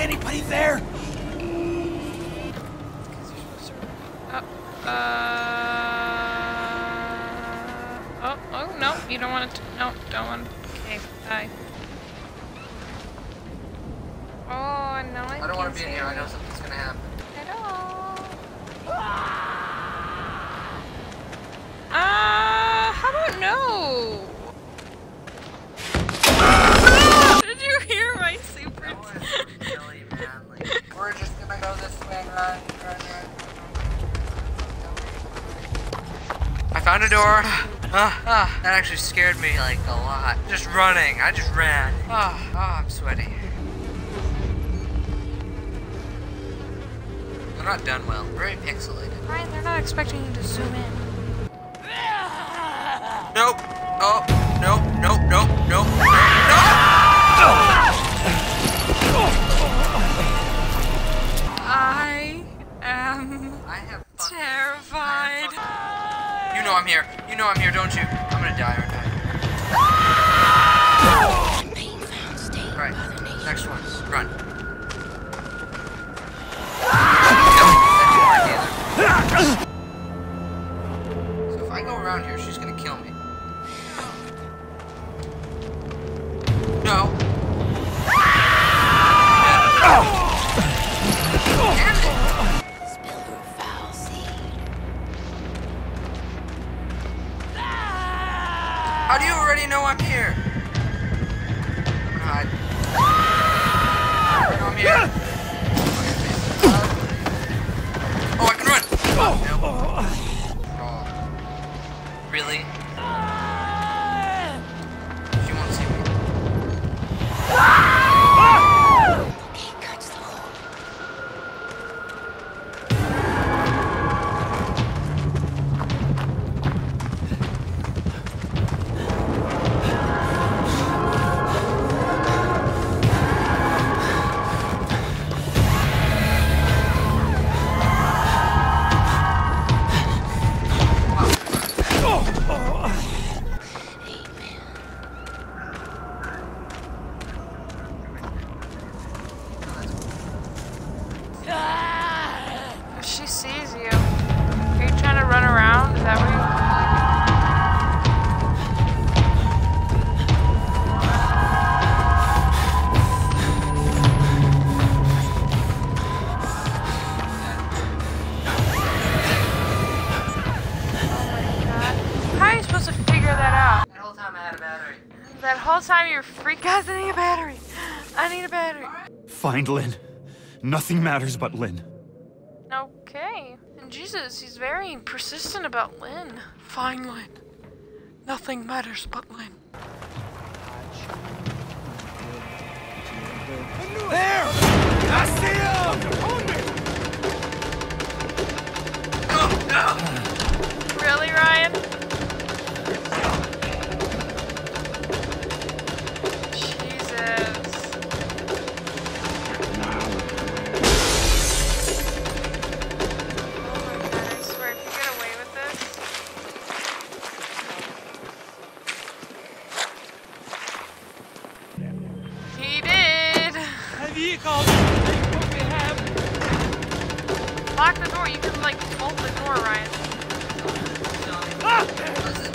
Anybody there? Uh, uh, oh, oh, no, you don't want to, no, don't want to, okay, bye. Oh, no, I, I don't want to be in here. I know something's gonna happen. At all. Uh, how about no? Did you hear my super? That was really bad. Like, we're just gonna go this way. Run, run, run. I found a door. That actually scared me like a lot. Just running. I just ran. Ah, ah, I'm sweaty. They're not done well. Very pixelated. Ryan, they're not expecting you to zoom in. Nope. Oh, nope, nope, nope, nope, terrified. You know I'm here. You know I'm here, don't you? I'm gonna die, aren't I? Alright, next one. Run. So if I go around here, she's gonna kill me. No. How do you already know I'm here? I'm gonna ah! hide. I know I'm here. Whole time I had a battery. That whole time you're freak guys, I need a battery. I need a battery. Find Lynn. Nothing matters but Lynn. Okay. And Jesus, he's very persistent about Lynn. Fine, Lynn. Nothing matters but Lynn. There! I see him! Oh, Lock the door, you can like bolt the door, Ryan. Ah!